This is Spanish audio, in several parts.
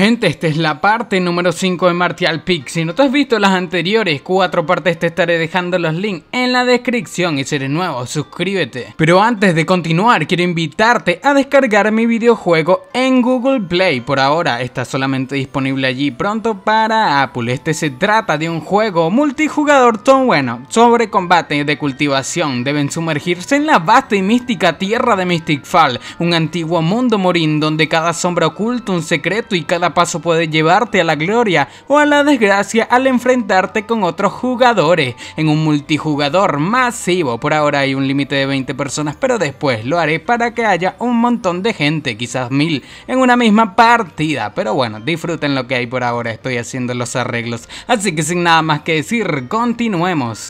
Gente, esta es la parte número 5 de Martial Peak. Si no te has visto las anteriores cuatro partes, te estaré dejando los links en la descripción. Y si eres nuevo, suscríbete. Pero antes de continuar, quiero invitarte a descargar mi videojuego en Google Play. Por ahora está solamente disponible allí pronto para Apple. Este se trata de un juego multijugador tan bueno sobre combate de cultivación. Deben sumergirse en la vasta y mística tierra de Mystic Fall, un antiguo mundo morín donde cada sombra oculta un secreto y cada paso puede llevarte a la gloria o a la desgracia al enfrentarte con otros jugadores en un multijugador masivo. Por ahora hay un límite de 20 personas, pero después lo haré para que haya un montón de gente, quizás mil, en una misma partida. Pero bueno, disfruten lo que hay por ahora, estoy haciendo los arreglos. Así que sin nada más que decir, continuemos.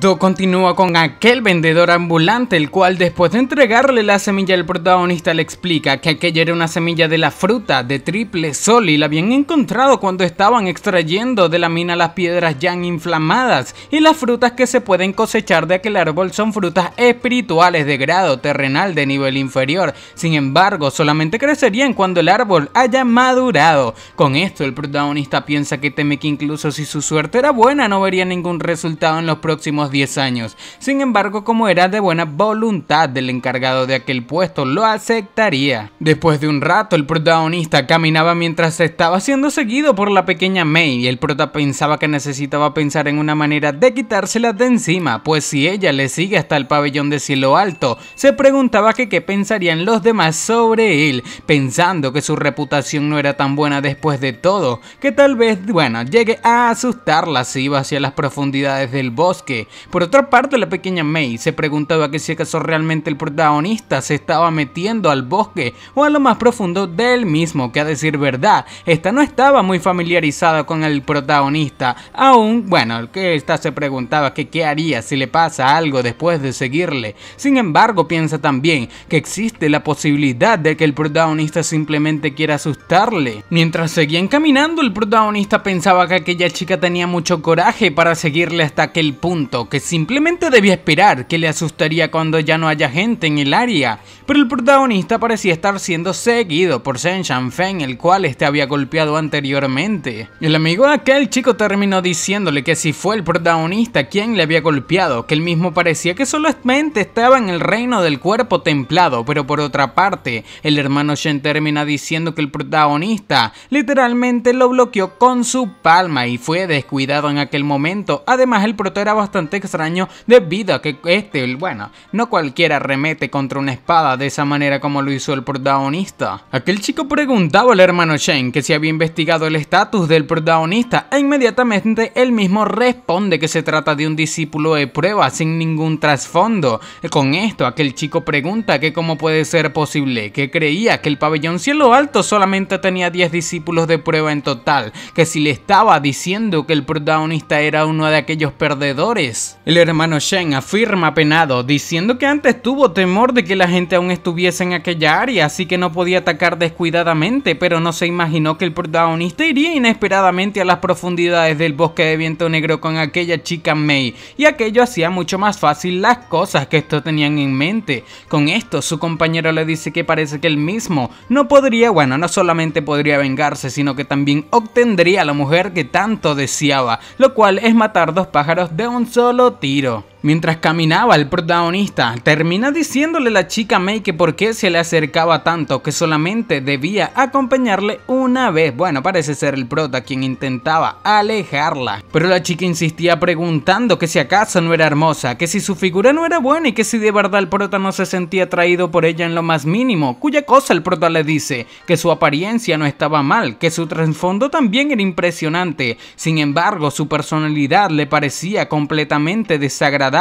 Todo continúa con aquel vendedor ambulante, el cual después de entregarle la semilla al protagonista le explica que aquella era una semilla de la fruta de triple sol y la habían encontrado cuando estaban extrayendo de la mina las piedras ya inflamadas y las frutas que se pueden cosechar de aquel árbol son frutas espirituales de grado terrenal de nivel inferior, sin embargo solamente crecerían cuando el árbol haya madurado. Con esto el protagonista piensa que teme que incluso si su suerte era buena no vería ningún resultado en los próximos 10 años. Sin embargo, como era de buena voluntad del encargado de aquel puesto, lo aceptaría. Después de un rato, el protagonista caminaba mientras estaba siendo seguido por la pequeña May y el prota pensaba que necesitaba pensar en una manera de quitársela de encima, pues si ella le sigue hasta el pabellón de cielo alto, se preguntaba que qué pensarían los demás sobre él, pensando que su reputación no era tan buena después de todo, que tal vez, bueno, llegue a asustarla si iba hacia las profundidades del bosque, por otra parte, la pequeña May se preguntaba que si acaso realmente el protagonista se estaba metiendo al bosque o a lo más profundo del mismo, que a decir verdad, esta no estaba muy familiarizada con el protagonista. Aún, bueno, que esta se preguntaba que qué haría si le pasa algo después de seguirle. Sin embargo, piensa también que existe la posibilidad de que el protagonista simplemente quiera asustarle. Mientras seguían caminando, el protagonista pensaba que aquella chica tenía mucho coraje para seguirle hasta aquel punto que simplemente debía esperar que le asustaría cuando ya no haya gente en el área, pero el protagonista parecía estar siendo seguido por Shen Shanfeng, el cual este había golpeado anteriormente. El amigo de aquel chico terminó diciéndole que si fue el protagonista quien le había golpeado, que él mismo parecía que solamente estaba en el reino del cuerpo templado, pero por otra parte, el hermano Shen termina diciendo que el protagonista literalmente lo bloqueó con su palma y fue descuidado en aquel momento. Además, el prota era bastante extraño debido a que este, bueno, no cualquiera remete contra una espada de esa manera como lo hizo el protagonista. Aquel chico preguntaba al hermano Shane que si había investigado el estatus del protagonista e inmediatamente él mismo responde que se trata de un discípulo de prueba sin ningún trasfondo. Con esto aquel chico pregunta que cómo puede ser posible, que creía que el pabellón cielo alto solamente tenía 10 discípulos de prueba en total, que si le estaba diciendo que el protagonista era uno de aquellos perdedores el hermano Shen afirma penado, diciendo que antes tuvo temor de que la gente aún estuviese en aquella área, así que no podía atacar descuidadamente, pero no se imaginó que el protagonista iría inesperadamente a las profundidades del bosque de viento negro con aquella chica Mei, y aquello hacía mucho más fácil las cosas que estos tenían en mente. Con esto, su compañero le dice que parece que él mismo no podría, bueno, no solamente podría vengarse, sino que también obtendría a la mujer que tanto deseaba, lo cual es matar dos pájaros de un solo solo tiro. Mientras caminaba el protagonista, termina diciéndole a la chica May que por qué se le acercaba tanto, que solamente debía acompañarle una vez. Bueno, parece ser el prota quien intentaba alejarla. Pero la chica insistía preguntando que si acaso no era hermosa, que si su figura no era buena y que si de verdad el prota no se sentía atraído por ella en lo más mínimo, cuya cosa el prota le dice, que su apariencia no estaba mal, que su trasfondo también era impresionante, sin embargo su personalidad le parecía completamente desagradable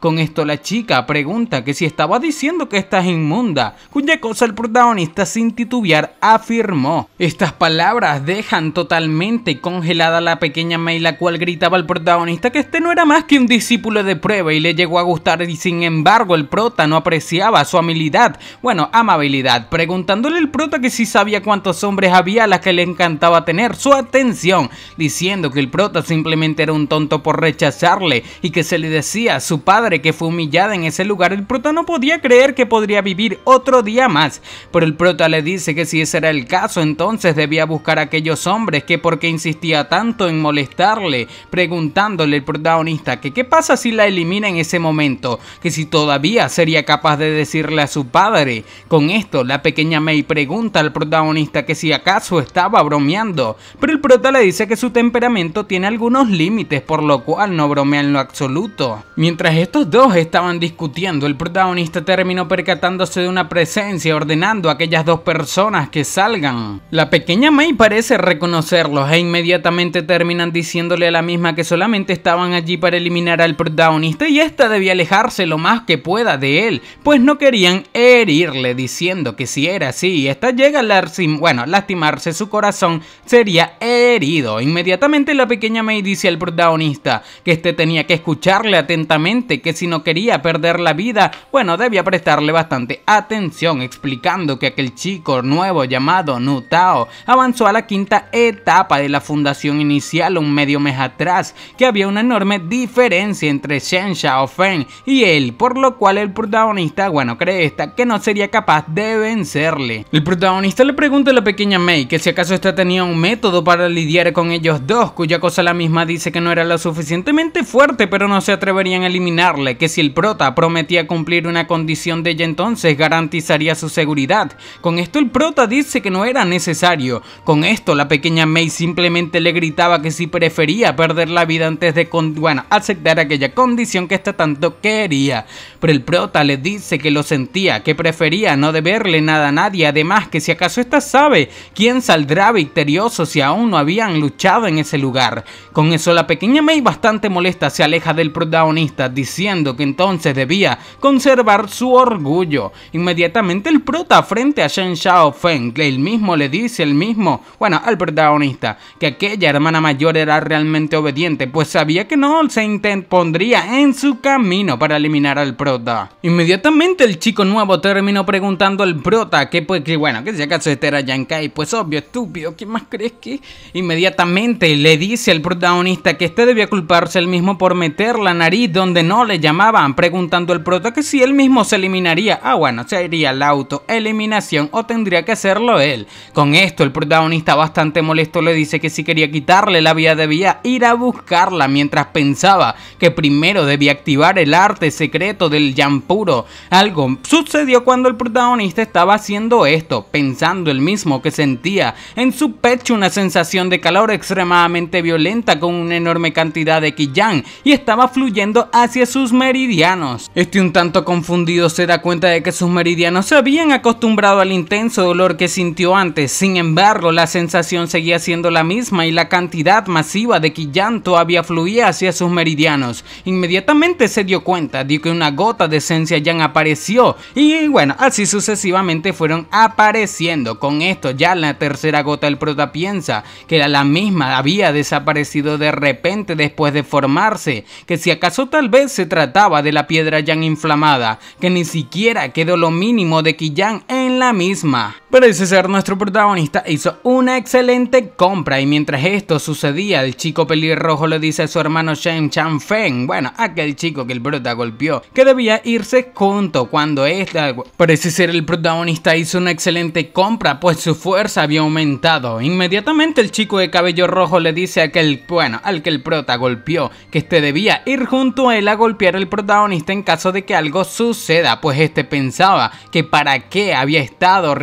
con esto la chica pregunta que si estaba diciendo que estás inmunda, cuya cosa el protagonista sin titubear afirmó. Estas palabras dejan totalmente congelada la pequeña May la cual gritaba al protagonista que este no era más que un discípulo de prueba y le llegó a gustar y sin embargo el prota no apreciaba su habilidad, bueno, amabilidad, preguntándole el prota que si sabía cuántos hombres había a las que le encantaba tener su atención, diciendo que el prota simplemente era un tonto por rechazarle y que se le decía su padre que fue humillada en ese lugar, el prota no podía creer que podría vivir otro día más. Pero el prota le dice que si ese era el caso, entonces debía buscar a aquellos hombres que porque insistía tanto en molestarle, preguntándole el protagonista que qué pasa si la elimina en ese momento, que si todavía sería capaz de decirle a su padre. Con esto, la pequeña May pregunta al protagonista que si acaso estaba bromeando, pero el prota le dice que su temperamento tiene algunos límites, por lo cual no bromea en lo absoluto. Mientras estos dos estaban discutiendo, el protagonista terminó percatándose de una presencia ordenando a aquellas dos personas que salgan. La pequeña May parece reconocerlos e inmediatamente terminan diciéndole a la misma que solamente estaban allí para eliminar al protagonista y esta debía alejarse lo más que pueda de él, pues no querían herirle diciendo que si era así esta llega a bueno, lastimarse su corazón sería herido. Inmediatamente la pequeña May dice al protagonista que este tenía que escucharle atentamente, que si no quería perder la vida, bueno, debía prestarle bastante atención, explicando que aquel chico nuevo llamado Nutao avanzó a la quinta etapa de la fundación inicial un medio mes atrás, que había una enorme diferencia entre Shen Xiaofeng y él, por lo cual el protagonista, bueno, cree esta que no sería capaz de vencerle. El protagonista le pregunta a la pequeña Mei que si acaso esta tenía un método para lidiar con ellos dos, cuya cosa la misma dice que no era lo suficientemente fuerte pero no se atreverían eliminarle, que si el prota prometía cumplir una condición de ella entonces garantizaría su seguridad. Con esto el prota dice que no era necesario. Con esto la pequeña Mei simplemente le gritaba que si prefería perder la vida antes de bueno, aceptar aquella condición que esta tanto quería. Pero el prota le dice que lo sentía, que prefería no deberle nada a nadie, además que si acaso esta sabe quién saldrá victorioso si aún no habían luchado en ese lugar. Con eso la pequeña Mei bastante molesta se aleja del protagonista diciendo que entonces debía conservar su orgullo. Inmediatamente el prota frente a Shen Xiao Feng, él mismo le dice el mismo, bueno, al protagonista, que aquella hermana mayor era realmente obediente, pues sabía que no se pondría en su camino para eliminar al prota. Inmediatamente el chico nuevo terminó preguntando al prota que pues que bueno, que si acaso este era Yankai, pues obvio, estúpido, ¿qué más crees que? Inmediatamente le dice al protagonista que este debía culparse él mismo por meter la nariz donde no le llamaban, preguntando al prota que si él mismo se eliminaría. Ah, bueno, se iría la autoeliminación o tendría que hacerlo él. Con esto el protagonista bastante molesto le dice que si quería quitarle la vida debía ir a buscarla mientras pensaba que primero debía activar el arte secreto del Yampuro. Algo sucedió cuando el protagonista estaba haciendo esto, pensando el mismo que sentía en su pecho una sensación de calor extremadamente violenta con una enorme cantidad de Kiyan y estaba fluyendo hacia sus meridianos. Este un tanto confundido se da cuenta de que sus meridianos se habían acostumbrado al intenso dolor que sintió antes, sin embargo la sensación seguía siendo la misma y la cantidad masiva de Kiyan todavía fluía hacia sus meridianos. Inmediatamente se dio cuenta de que una gota de esencia Yang apareció y bueno, así sucesivamente fueron apareciendo. Con esto ya la tercera gota el prota piensa que la misma había desaparecido de repente después de formarse, que si acaso tal vez se trataba de la piedra Yang inflamada, que ni siquiera quedó lo mínimo de Kiyan en la misma. Parece ser nuestro protagonista hizo una excelente compra y mientras esto sucedía el chico pelirrojo le dice a su hermano Shen Chan Feng, bueno, aquel chico que el prota golpeó, que debía irse junto cuando esta parece ser el protagonista hizo una excelente compra pues su fuerza había aumentado. Inmediatamente el chico de cabello rojo le dice a aquel, bueno, al que el prota golpeó, que este debía ir junto a él a golpear al protagonista en caso de que algo suceda, pues este pensaba que para qué había estado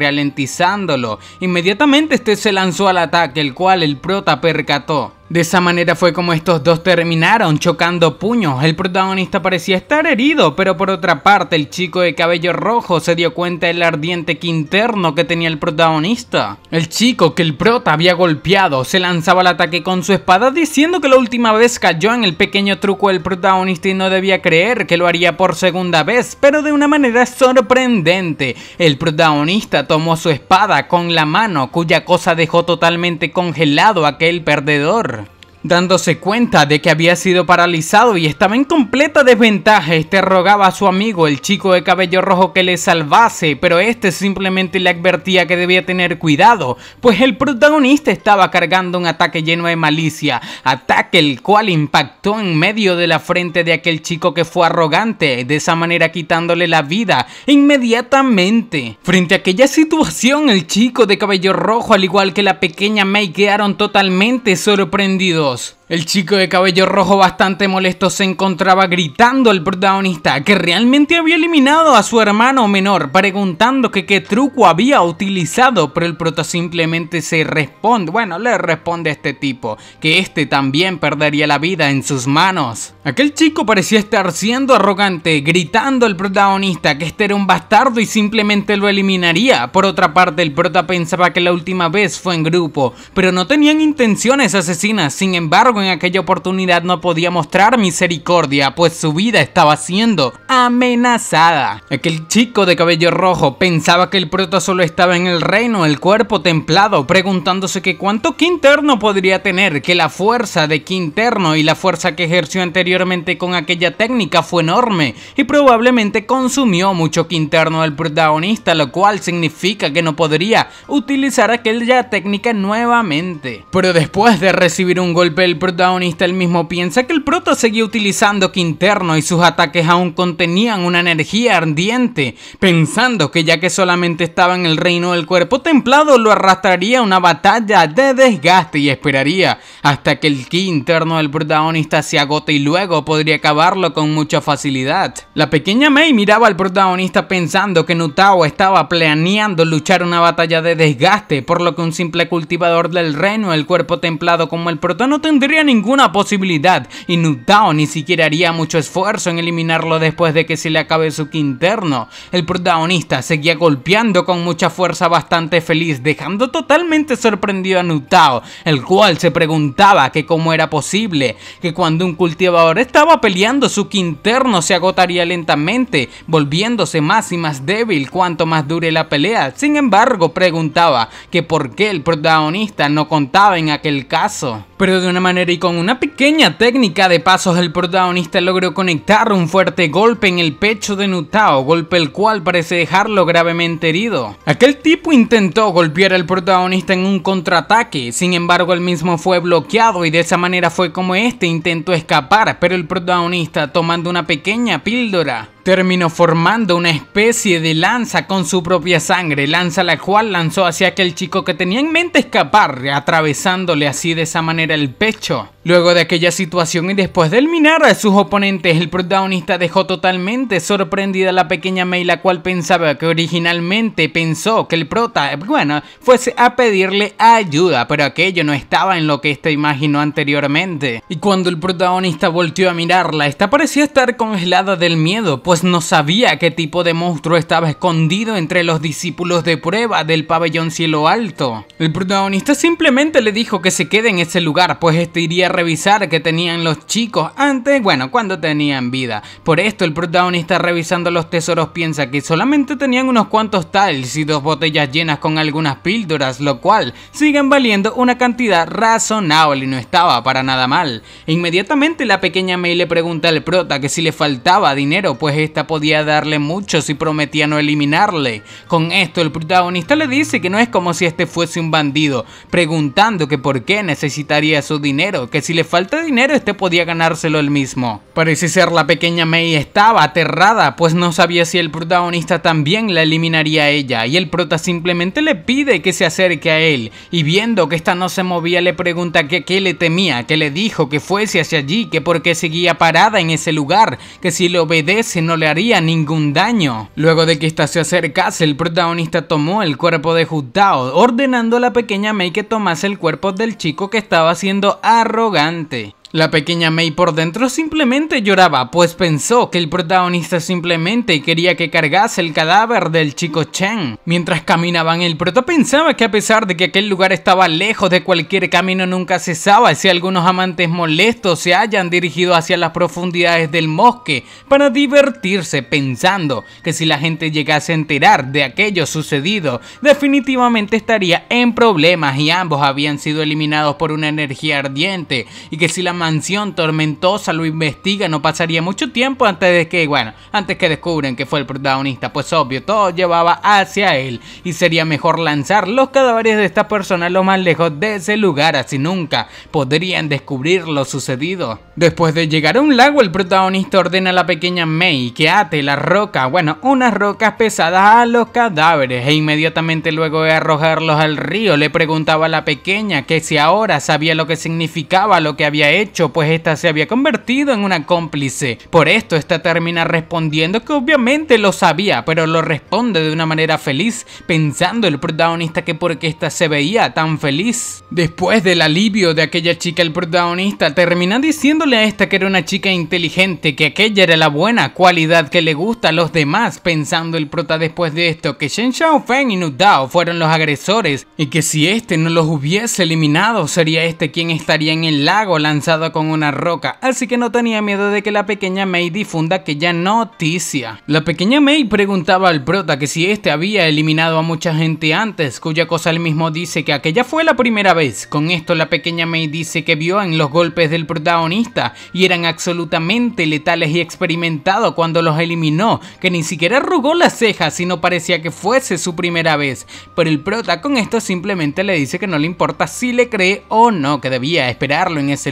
Inmediatamente este se lanzó al ataque, el cual el prota percató. De esa manera fue como estos dos terminaron chocando puños. El protagonista parecía estar herido, pero por otra parte el chico de cabello rojo se dio cuenta del ardiente interno que tenía el protagonista. El chico que el prota había golpeado se lanzaba al ataque con su espada diciendo que la última vez cayó en el pequeño truco del protagonista y no debía creer que lo haría por segunda vez, pero de una manera sorprendente. El protagonista tomó su espada con la mano cuya cosa dejó totalmente congelado a aquel perdedor. Dándose cuenta de que había sido paralizado y estaba en completa desventaja, este rogaba a su amigo, el chico de cabello rojo, que le salvase, pero este simplemente le advertía que debía tener cuidado, pues el protagonista estaba cargando un ataque lleno de malicia, ataque el cual impactó en medio de la frente de aquel chico que fue arrogante, de esa manera quitándole la vida inmediatamente. Frente a aquella situación, el chico de cabello rojo, al igual que la pequeña May, quedaron totalmente sorprendidos. was. El chico de cabello rojo bastante molesto se encontraba gritando al protagonista que realmente había eliminado a su hermano menor, preguntando que qué truco había utilizado, pero el prota simplemente se responde, bueno, le responde a este tipo, que este también perdería la vida en sus manos. Aquel chico parecía estar siendo arrogante, gritando al protagonista que este era un bastardo y simplemente lo eliminaría. Por otra parte, el prota pensaba que la última vez fue en grupo, pero no tenían intenciones asesinas, sin embargo, en aquella oportunidad no podía mostrar misericordia, pues su vida estaba siendo amenazada. Aquel chico de cabello rojo pensaba que el prota solo estaba en el reino, el cuerpo templado, preguntándose que cuánto Quinterno podría tener, que la fuerza de Quinterno y la fuerza que ejerció anteriormente con aquella técnica fue enorme y probablemente consumió mucho Quinterno del protagonista, lo cual significa que no podría utilizar aquella técnica nuevamente. Pero después de recibir un golpe el protagonista él mismo piensa que el prota seguía utilizando Quinterno y sus ataques aún contenían una energía ardiente, pensando que ya que solamente estaba en el reino del cuerpo templado lo arrastraría a una batalla de desgaste y esperaría hasta que el ki interno del protagonista se agote y luego podría acabarlo con mucha facilidad. La pequeña Mei miraba al protagonista pensando que Nutao estaba planeando luchar una batalla de desgaste, por lo que un simple cultivador del reino del cuerpo templado como el prota no tendría ninguna posibilidad y Nutao ni siquiera haría mucho esfuerzo en eliminarlo después de que se le acabe su quinterno. El protagonista seguía golpeando con mucha fuerza bastante feliz, dejando totalmente sorprendido a Nutao, el cual se preguntaba que cómo era posible que cuando un cultivador estaba peleando su quinterno se agotaría lentamente, volviéndose más y más débil cuanto más dure la pelea. Sin embargo, preguntaba que por qué el protagonista no contaba en aquel caso. Pero de una manera y con una pequeña técnica de pasos el protagonista logró conectar un fuerte golpe en el pecho de Nutao, golpe el cual parece dejarlo gravemente herido. Aquel tipo intentó golpear al protagonista en un contraataque, sin embargo el mismo fue bloqueado y de esa manera fue como este intentó escapar, pero el protagonista tomando una pequeña píldora terminó formando una especie de lanza con su propia sangre, lanza la cual lanzó hacia aquel chico que tenía en mente escapar, atravesándole así de esa manera el pecho. Luego de aquella situación y después de eliminar a sus oponentes, el protagonista dejó totalmente sorprendida a la pequeña Mei, la cual pensaba que originalmente pensó que el prota, bueno, fuese a pedirle ayuda, pero aquello no estaba en lo que éste imaginó anteriormente. Y cuando el protagonista volteó a mirarla, esta parecía estar congelada del miedo, pues no sabía qué tipo de monstruo estaba escondido entre los discípulos de prueba del pabellón cielo alto. El protagonista simplemente le dijo que se quede en ese lugar, pues este iría revisar que tenían los chicos antes, bueno, cuando tenían vida. Por esto el protagonista revisando los tesoros piensa que solamente tenían unos cuantos tiles y dos botellas llenas con algunas píldoras, lo cual siguen valiendo una cantidad razonable y no estaba para nada mal. Inmediatamente la pequeña May le pregunta al prota que si le faltaba dinero, pues esta podía darle mucho si prometía no eliminarle. Con esto el protagonista le dice que no es como si este fuese un bandido, preguntando que por qué necesitaría su dinero, que si le falta dinero este podía ganárselo él mismo. Parece ser la pequeña May estaba aterrada, pues no sabía si el protagonista también la eliminaría a ella, y el prota simplemente le pide que se acerque a él, y viendo que esta no se movía le pregunta que qué le temía, que le dijo que fuese hacia allí, que por qué seguía parada en ese lugar, que si le obedece no le haría ningún daño. Luego de que ésta se acercase, el protagonista tomó el cuerpo de Jutao, ordenando a la pequeña Mei que tomase el cuerpo del chico que estaba siendo arrogante. La pequeña May por dentro simplemente lloraba, pues pensó que el protagonista simplemente quería que cargase el cadáver del chico Chen. Mientras caminaban, el prota pensaba que a pesar de que aquel lugar estaba lejos de cualquier camino, nunca cesaba si algunos amantes molestos se hayan dirigido hacia las profundidades del bosque para divertirse, pensando que si la gente llegase a enterar de aquello sucedido, definitivamente estaría en problemas y ambos habían sido eliminados por una energía ardiente y que si la mansión tormentosa lo investiga, no pasaría mucho tiempo antes de que, bueno, antes que descubren que fue el protagonista, pues obvio, todo llevaba hacia él y sería mejor lanzar los cadáveres de esta persona lo más lejos de ese lugar, así nunca podrían descubrir lo sucedido. Después de llegar a un lago, el protagonista ordena a la pequeña May que ate la roca, bueno, unas rocas pesadas a los cadáveres e inmediatamente luego de arrojarlos al río le preguntaba a la pequeña que si ahora sabía lo que significaba lo que había hecho pues esta se había convertido en una cómplice. Por esto esta termina respondiendo que obviamente lo sabía, pero lo responde de una manera feliz, pensando el protagonista que porque esta se veía tan feliz. Después del alivio de aquella chica, el protagonista termina diciéndole a esta que era una chica inteligente, que aquella era la buena cualidad que le gusta a los demás, pensando el prota después de esto que Shen Xiaofeng y Nu Dao fueron los agresores y que si este no los hubiese eliminado sería este quien estaría en el lago lanzado con una roca, así que no tenía miedo de que la pequeña May difunda aquella noticia. La pequeña May preguntaba al prota que si este había eliminado a mucha gente antes, cuya cosa él mismo dice que aquella fue la primera vez. Con esto la pequeña May dice que vio en los golpes del protagonista y eran absolutamente letales y experimentados cuando los eliminó, que ni siquiera arrugó las cejas sino parecía que fuese su primera vez. Pero el prota con esto simplemente le dice que no le importa si le cree o no, que debía esperarlo en ese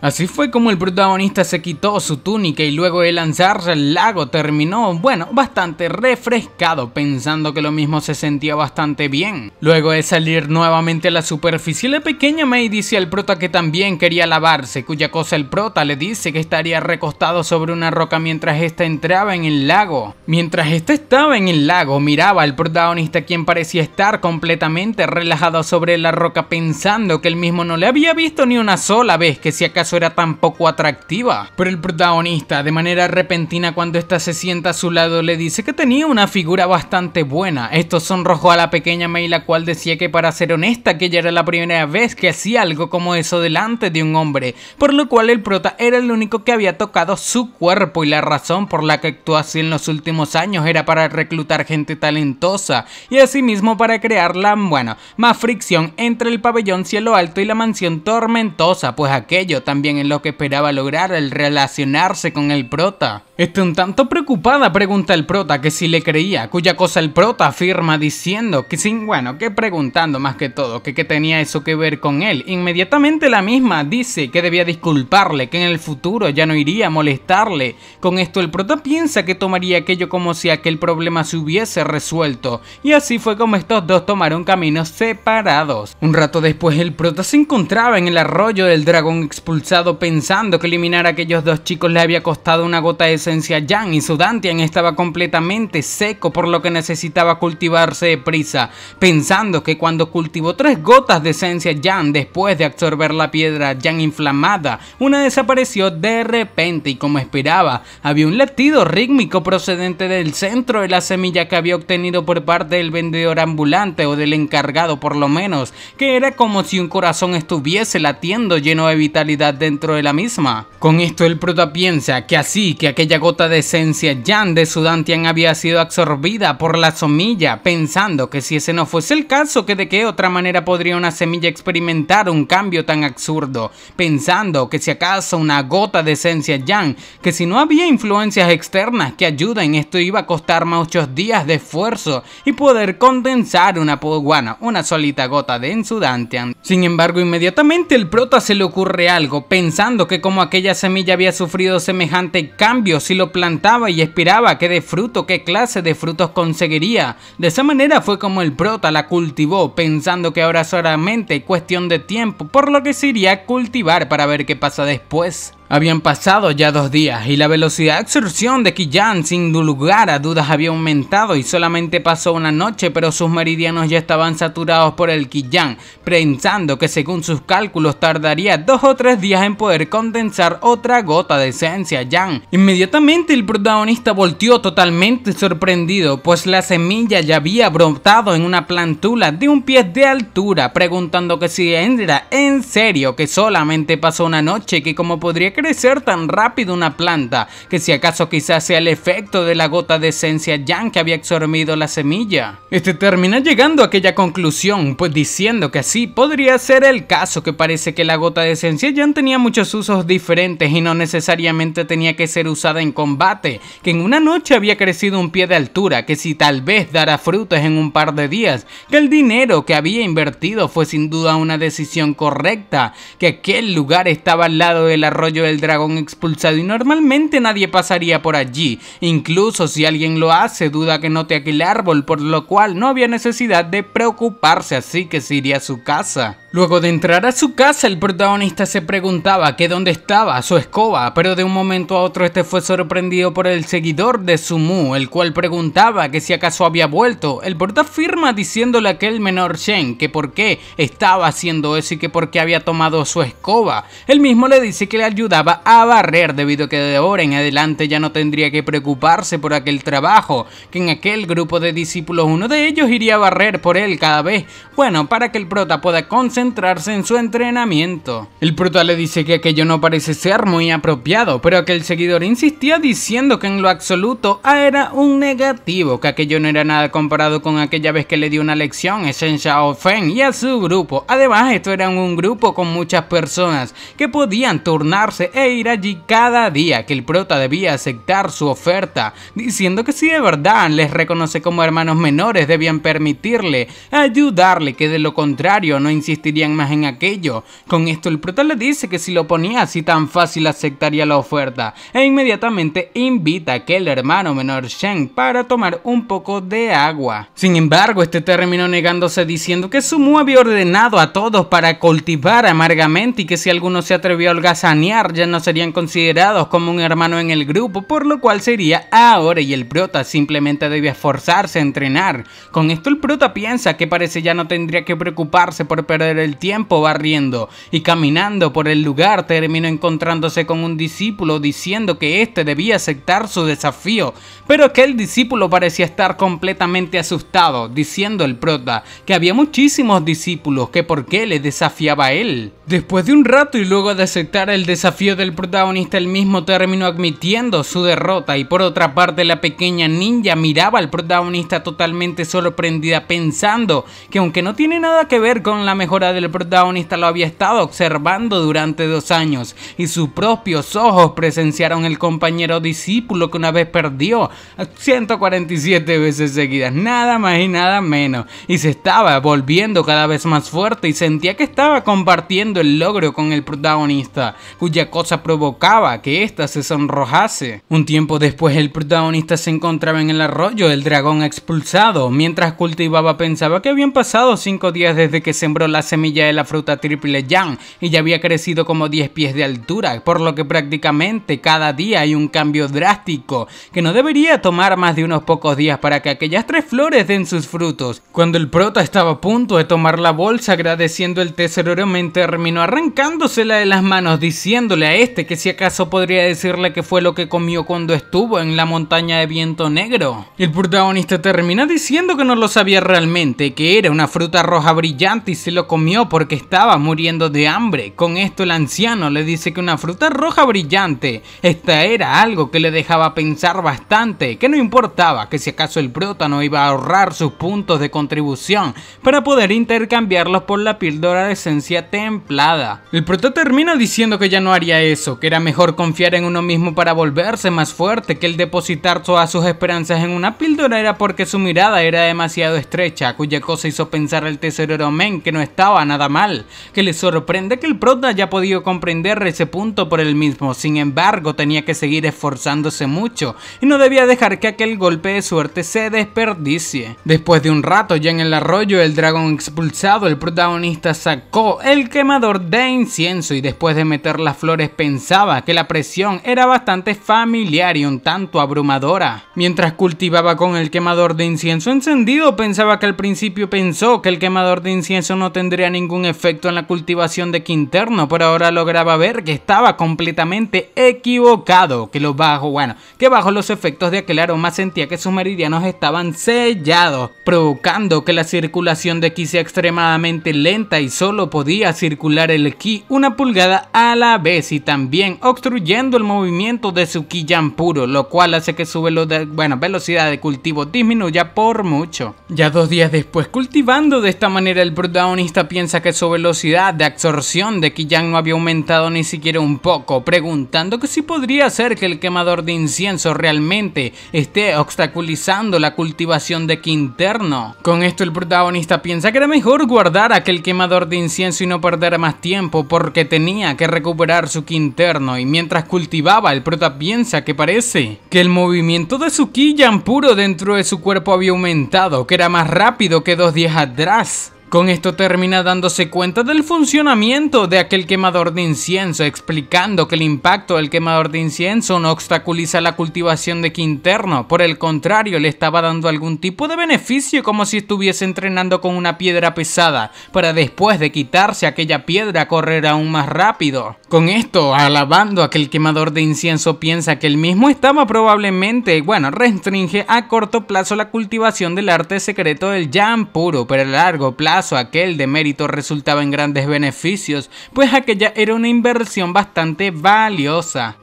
Así fue como el protagonista se quitó su túnica y luego de lanzarse al lago terminó, bueno, bastante refrescado, pensando que lo mismo se sentía bastante bien. Luego de salir nuevamente a la superficie, la pequeña May dice al prota que también quería lavarse, cuya cosa el prota le dice que estaría recostado sobre una roca mientras ésta entraba en el lago. Mientras ésta estaba en el lago, miraba al protagonista quien parecía estar completamente relajado sobre la roca pensando que él mismo no le había visto ni una sola vez que se acaso era tan poco atractiva. Pero el protagonista, de manera repentina cuando ésta se sienta a su lado, le dice que tenía una figura bastante buena. Esto sonrojó a la pequeña May, la cual decía que para ser honesta, que ella era la primera vez que hacía algo como eso delante de un hombre, por lo cual el prota era el único que había tocado su cuerpo y la razón por la que actuó así en los últimos años era para reclutar gente talentosa y asimismo para crear la, bueno, más fricción entre el pabellón cielo alto y la mansión tormentosa, pues aquello también en lo que esperaba lograr el relacionarse con el prota. Estoy un tanto preocupada, pregunta el prota que si le creía, cuya cosa el prota afirma diciendo que sin, bueno, que preguntando más que todo, que qué tenía eso que ver con él. Inmediatamente la misma dice que debía disculparle, que en el futuro ya no iría a molestarle. Con esto el prota piensa que tomaría aquello como si aquel problema se hubiese resuelto, y así fue como estos dos tomaron caminos separados. Un rato después el prota se encontraba en el arroyo del dragón expulsado pensando que eliminar a aquellos dos chicos le había costado una gota de Yang y su Dantian estaba completamente seco por lo que necesitaba cultivarse deprisa, pensando que cuando cultivó tres gotas de esencia Yang después de absorber la piedra Yang inflamada, una desapareció de repente y como esperaba, había un latido rítmico procedente del centro de la semilla que había obtenido por parte del vendedor ambulante o del encargado por lo menos, que era como si un corazón estuviese latiendo lleno de vitalidad dentro de la misma. Con esto el prota piensa que así que aquella gota de esencia Yan de Sudantian había sido absorbida por la semilla, pensando que si ese no fuese el caso, que de qué otra manera podría una semilla experimentar un cambio tan absurdo, pensando que si acaso una gota de esencia Yan, que si no había influencias externas que ayuden, esto iba a costar muchos días de esfuerzo y poder condensar una bueno, una solita gota de Ensudantian. Sin embargo, inmediatamente el prota se le ocurre algo, pensando que como aquella semilla había sufrido semejante cambio si lo plantaba y esperaba que de fruto, qué clase de frutos conseguiría. De esa manera fue como el prota la cultivó, pensando que ahora solamente cuestión de tiempo, por lo que se iría a cultivar para ver qué pasa después. Habían pasado ya dos días y la velocidad de absorción de Kiyan sin lugar a dudas había aumentado y solamente pasó una noche pero sus meridianos ya estaban saturados por el Kiyan, pensando que según sus cálculos tardaría dos o tres días en poder condensar otra gota de esencia Yang. Inmediatamente el protagonista volteó totalmente sorprendido pues la semilla ya había brotado en una plantula de un pie de altura preguntando que si era en serio que solamente pasó una noche que como podría crecer tan rápido una planta que si acaso quizás sea el efecto de la gota de esencia Yang que había absorbido la semilla. Este termina llegando a aquella conclusión pues diciendo que así podría ser el caso que parece que la gota de esencia Yang tenía muchos usos diferentes y no necesariamente tenía que ser usada en combate, que en una noche había crecido un pie de altura, que si tal vez dará frutos en un par de días, que el dinero que había invertido fue sin duda una decisión correcta, que aquel lugar estaba al lado del arroyo del dragón expulsado y normalmente nadie pasaría por allí, incluso si alguien lo hace duda que note aquel árbol, por lo cual no había necesidad de preocuparse, así que se iría a su casa. Luego de entrar a su casa, el protagonista se preguntaba que dónde estaba su escoba, pero de un momento a otro este fue sorprendido por el seguidor de Sumu, el cual preguntaba que si acaso había vuelto. El prota afirma diciéndole a aquel menor Shen que por qué estaba haciendo eso y que por qué había tomado su escoba. Él mismo le dice que le ayudaba a barrer debido a que de ahora en adelante ya no tendría que preocuparse por aquel trabajo, que en aquel grupo de discípulos uno de ellos iría a barrer por él cada vez, bueno, para que el prota pueda concentrarse centrarse en su entrenamiento. El prota le dice que aquello no parece ser muy apropiado, pero aquel seguidor insistía diciendo que en lo absoluto era un negativo, que aquello no era nada comparado con aquella vez que le dio una lección a Shen Xiaofeng y a su grupo. Además, esto era un grupo con muchas personas que podían turnarse e ir allí cada día, que el prota debía aceptar su oferta, diciendo que si de verdad les reconoce como hermanos menores debían permitirle ayudarle, que de lo contrario no insistiría más en aquello. Con esto el prota le dice que si lo ponía así tan fácil aceptaría la oferta e inmediatamente invita a aquel hermano menor Shen para tomar un poco de agua. Sin embargo, este terminó negándose diciendo que Sumu había ordenado a todos para cultivar amargamente y que si alguno se atrevió a holgazanear ya no serían considerados como un hermano en el grupo, por lo cual sería ahora y el prota simplemente debía esforzarse a entrenar. Con esto el prota piensa que parece ya no tendría que preocuparse por perder el tiempo barriendo y caminando por el lugar terminó encontrándose con un discípulo diciendo que éste debía aceptar su desafío, pero aquel discípulo parecía estar completamente asustado, diciendo el prota que había muchísimos discípulos que por qué le desafiaba a él. Después de un rato y luego de aceptar el desafío del protagonista, el mismo terminó admitiendo su derrota. Y por otra parte la pequeña ninja miraba al protagonista totalmente sorprendida pensando que aunque no tiene nada que ver con la mejora del protagonista lo había estado observando durante dos años. Y sus propios ojos presenciaron el compañero discípulo que una vez perdió 147 veces seguidas, nada más y nada menos, y se estaba volviendo cada vez más fuerte y sentía que estaba compartiendo el logro con el protagonista, cuya cosa provocaba que ésta se sonrojase. Un tiempo después el protagonista se encontraba en el arroyo del dragón expulsado, mientras cultivaba pensaba que habían pasado 5 días desde que sembró la semilla de la fruta triple yang y ya había crecido como 10 pies de altura, por lo que prácticamente cada día hay un cambio drástico, que no debería tomar más de unos pocos días para que aquellas tres flores den sus frutos. Cuando el prota estaba a punto de tomar la bolsa agradeciendo el tesorero terminó arrancándosela de las manos diciéndole a este que si acaso podría decirle que fue lo que comió cuando estuvo en la montaña de viento negro. El protagonista termina diciendo que no lo sabía realmente, que era una fruta roja brillante y se lo comió porque estaba muriendo de hambre. Con esto el anciano le dice que una fruta roja brillante, esta era algo que le dejaba pensar bastante, que no importaba que si acaso el prota no iba a ahorrar sus puntos de contribución para poder intercambiarlos por la píldora de esencia templada. El prota termina diciendo que ya no haría eso, que era mejor confiar en uno mismo para volverse más fuerte que el depositar todas sus esperanzas en una píldora era porque su mirada era demasiado estrecha, cuya cosa hizo pensar al tesorero Men que no estaba nada mal, que le sorprende que el prota haya podido comprender ese punto por él mismo, sin embargo tenía que seguir esforzándose mucho y no debía dejar que aquel golpe de suerte se desperdicie. Después de un rato ya en el arroyo el dragón expulsado, el protagonista sacó el quemador de incienso y después de meter las flores pensaba que la presión era bastante familiar y un tanto abrumadora. Mientras cultivaba con el quemador de incienso encendido, pensaba que al principio pensó que el quemador de incienso no tendría ningún efecto en la cultivación de Quinterno, pero ahora lograba ver que estaba completamente equivocado, que bajo, bueno, que bajo los efectos de aquel aroma sentía que sus meridianos estaban sellados, provocando que la circulación de ki sea extremadamente lenta y solo podía circular el ki una pulgada a la vez y también obstruyendo el movimiento de su ki yan puro, lo cual hace que su velocidad de cultivo disminuya por mucho. Ya dos días después, cultivando de esta manera, el protagonista piensa que su velocidad de absorción de ki yan no había aumentado ni siquiera un poco, preguntando que si podría ser que el quemador de incienso realmente esté obstaculizando la cultivación de ki interno. Con esto el protagonista piensa que era mejor guardar aquel quemador de incienso y no perder más tiempo porque tenía que recuperar su ki interno y mientras cultivaba el prota piensa que parece que el movimiento de su ki puro dentro de su cuerpo había aumentado, que era más rápido que dos días atrás. Con esto termina dándose cuenta del funcionamiento de aquel quemador de incienso, explicando que el impacto del quemador de incienso no obstaculiza la cultivación de Quinterno, por el contrario le estaba dando algún tipo de beneficio como si estuviese entrenando con una piedra pesada, para después de quitarse aquella piedra correr aún más rápido. Con esto, alabando a quemador de incienso piensa que el mismo estaba probablemente, bueno, restringe a corto plazo la cultivación del arte secreto del Jan puro, pero a largo plazo aquel de mérito resultaba en grandes beneficios, pues aquella era una inversión bastante valiosa.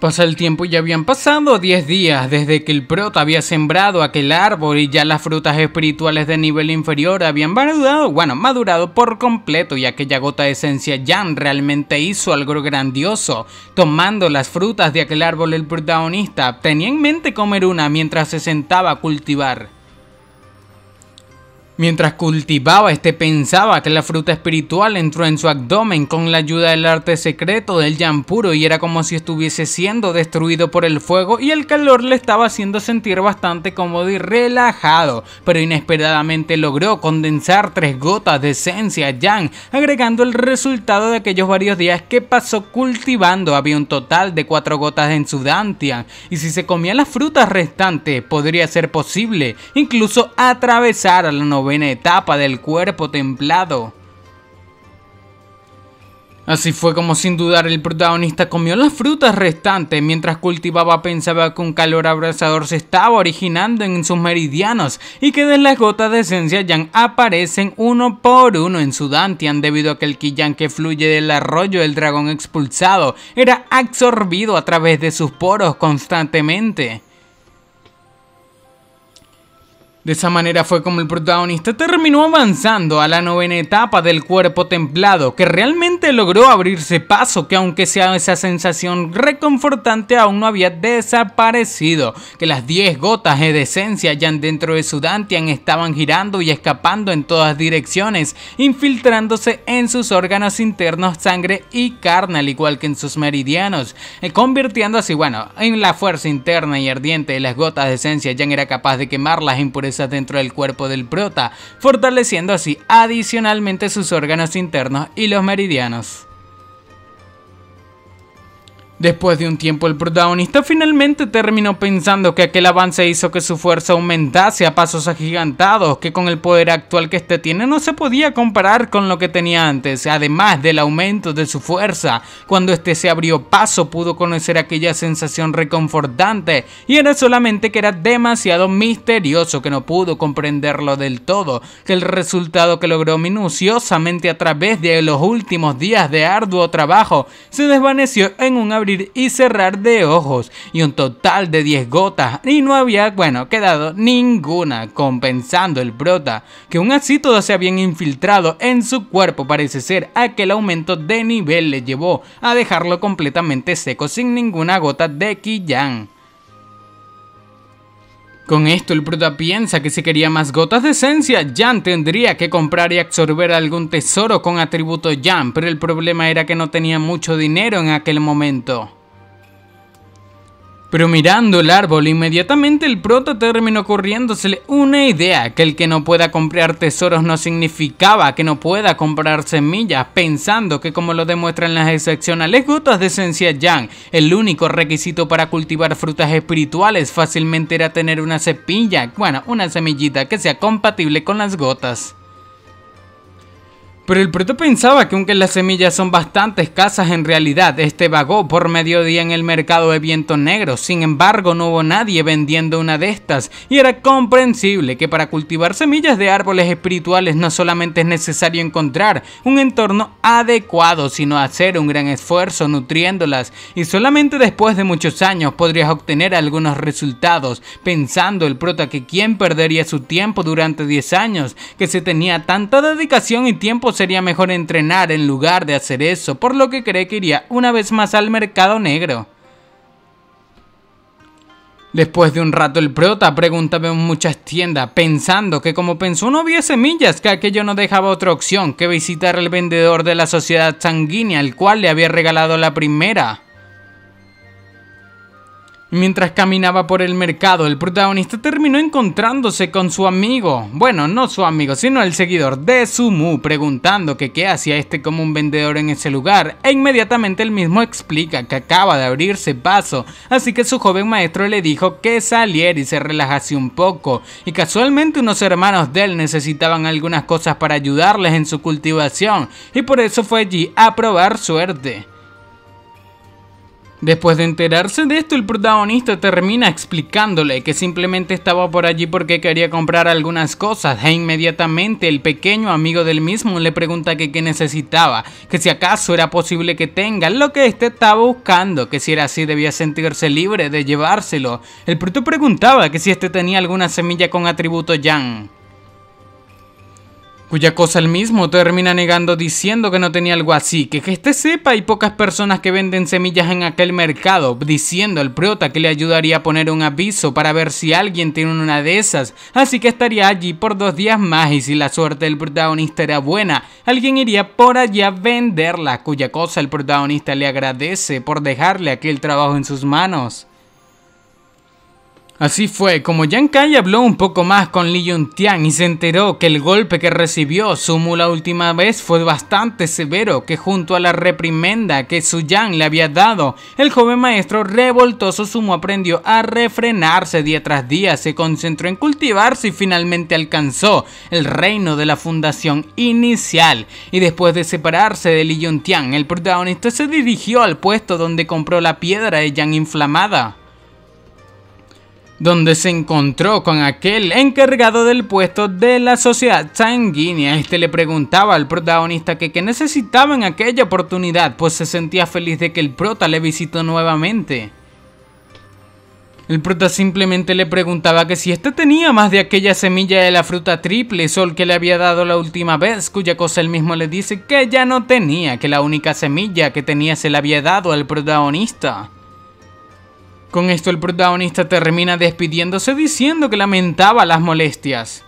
Pasa el tiempo y ya habían pasado 10 días desde que el prota había sembrado aquel árbol y ya las frutas espirituales de nivel inferior habían madurado, bueno, madurado por completo y aquella gota de esencia Jan realmente hizo algo grandioso. Tomando las frutas de aquel árbol el protagonista tenía en mente comer una mientras se sentaba a cultivar. Mientras cultivaba este pensaba que la fruta espiritual entró en su abdomen con la ayuda del arte secreto del puro y era como si estuviese siendo destruido por el fuego y el calor le estaba haciendo sentir bastante cómodo y relajado, pero inesperadamente logró condensar tres gotas de esencia Yang, agregando el resultado de aquellos varios días que pasó cultivando. Había un total de cuatro gotas en su Dantian y si se comían las frutas restantes podría ser posible incluso atravesar a la novela novena etapa del cuerpo templado. Así fue como sin dudar el protagonista comió las frutas restantes mientras cultivaba pensaba que un calor abrasador se estaba originando en sus meridianos y que de las gotas de esencia yang aparecen uno por uno en su dantian debido a que el quillan que fluye del arroyo del dragón expulsado era absorbido a través de sus poros constantemente. De esa manera fue como el protagonista terminó avanzando a la novena etapa del cuerpo templado, que realmente logró abrirse paso, que aunque sea esa sensación reconfortante aún no había desaparecido, que las 10 gotas de esencia ya dentro de su Dantian estaban girando y escapando en todas direcciones, infiltrándose en sus órganos internos, sangre y carne, al igual que en sus meridianos, eh, convirtiendo así, bueno, en la fuerza interna y ardiente de las gotas de esencia ya era capaz de quemar las impurezas dentro del cuerpo del prota, fortaleciendo así adicionalmente sus órganos internos y los meridianos. Después de un tiempo el protagonista finalmente terminó pensando que aquel avance hizo que su fuerza aumentase a pasos agigantados, que con el poder actual que este tiene no se podía comparar con lo que tenía antes, además del aumento de su fuerza. Cuando este se abrió paso pudo conocer aquella sensación reconfortante y era solamente que era demasiado misterioso que no pudo comprenderlo del todo, que el resultado que logró minuciosamente a través de los últimos días de arduo trabajo se desvaneció en un abrir y cerrar de ojos y un total de 10 gotas y no había, bueno, quedado ninguna compensando el prota, que aún así todas se habían infiltrado en su cuerpo, parece ser aquel aumento de nivel le llevó a dejarlo completamente seco sin ninguna gota de Kiyan. Con esto el prota piensa que si quería más gotas de esencia, Jan tendría que comprar y absorber algún tesoro con atributo Jan, pero el problema era que no tenía mucho dinero en aquel momento. Pero mirando el árbol, inmediatamente el prota terminó ocurriéndosele una idea, que el que no pueda comprar tesoros no significaba que no pueda comprar semillas, pensando que como lo demuestran las excepcionales gotas de esencia Yang, el único requisito para cultivar frutas espirituales fácilmente era tener una cepilla, bueno, una semillita que sea compatible con las gotas. Pero el proto pensaba que aunque las semillas son bastante escasas en realidad, este vagó por mediodía en el mercado de viento negro, sin embargo no hubo nadie vendiendo una de estas, y era comprensible que para cultivar semillas de árboles espirituales no solamente es necesario encontrar un entorno adecuado, sino hacer un gran esfuerzo nutriéndolas, y solamente después de muchos años podrías obtener algunos resultados, pensando el prota que quién perdería su tiempo durante 10 años, que se tenía tanta dedicación y tiempo sería mejor entrenar en lugar de hacer eso, por lo que cree que iría una vez más al mercado negro. Después de un rato el prota preguntaba en muchas tiendas, pensando que como pensó no había semillas, que aquello no dejaba otra opción que visitar al vendedor de la sociedad sanguínea, el cual le había regalado la primera. Mientras caminaba por el mercado, el protagonista terminó encontrándose con su amigo, bueno, no su amigo, sino el seguidor de Sumu, preguntando que qué hacía este como un vendedor en ese lugar, e inmediatamente él mismo explica que acaba de abrirse paso, así que su joven maestro le dijo que saliera y se relajase un poco, y casualmente unos hermanos de él necesitaban algunas cosas para ayudarles en su cultivación, y por eso fue allí a probar suerte. Después de enterarse de esto, el protagonista termina explicándole que simplemente estaba por allí porque quería comprar algunas cosas e inmediatamente el pequeño amigo del mismo le pregunta que qué necesitaba, que si acaso era posible que tenga lo que éste estaba buscando, que si era así debía sentirse libre de llevárselo. El proto preguntaba que si este tenía alguna semilla con atributo Yang cuya cosa él mismo termina negando diciendo que no tenía algo así, que que este sepa hay pocas personas que venden semillas en aquel mercado, diciendo al prota que le ayudaría a poner un aviso para ver si alguien tiene una de esas, así que estaría allí por dos días más y si la suerte del protagonista era buena, alguien iría por allí a venderla, cuya cosa el protagonista le agradece por dejarle aquel trabajo en sus manos. Así fue como Yang Kai habló un poco más con Li Yuntian y se enteró que el golpe que recibió Sumu la última vez fue bastante severo, que junto a la reprimenda que Su Yang le había dado, el joven maestro revoltoso Sumu aprendió a refrenarse día tras día, se concentró en cultivarse y finalmente alcanzó el reino de la fundación inicial. Y después de separarse de Li Yuntian, el protagonista se dirigió al puesto donde compró la piedra de Yang inflamada donde se encontró con aquel encargado del puesto de la sociedad sanguínea. Este le preguntaba al protagonista que qué necesitaba en aquella oportunidad, pues se sentía feliz de que el prota le visitó nuevamente. El prota simplemente le preguntaba que si este tenía más de aquella semilla de la fruta triple sol que le había dado la última vez, cuya cosa él mismo le dice que ya no tenía, que la única semilla que tenía se la había dado al protagonista. Con esto el protagonista termina despidiéndose diciendo que lamentaba las molestias.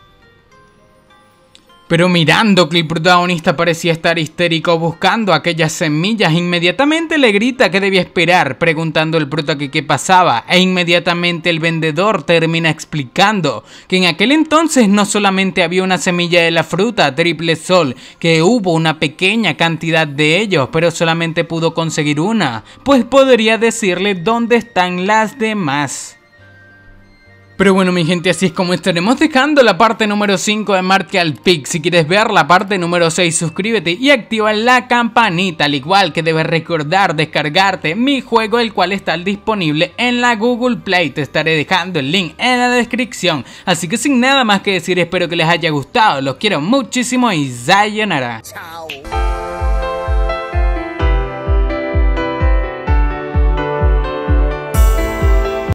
Pero mirando que el protagonista parecía estar histérico buscando aquellas semillas, inmediatamente le grita que debía esperar, preguntando el prota que qué pasaba, e inmediatamente el vendedor termina explicando que en aquel entonces no solamente había una semilla de la fruta triple sol, que hubo una pequeña cantidad de ellos, pero solamente pudo conseguir una, pues podría decirle dónde están las demás. Pero bueno mi gente, así es como estaremos dejando la parte número 5 de Martial Peak. Si quieres ver la parte número 6, suscríbete y activa la campanita. Al igual que debes recordar descargarte mi juego, el cual está disponible en la Google Play. Te estaré dejando el link en la descripción. Así que sin nada más que decir, espero que les haya gustado. Los quiero muchísimo y sayonara. Chao.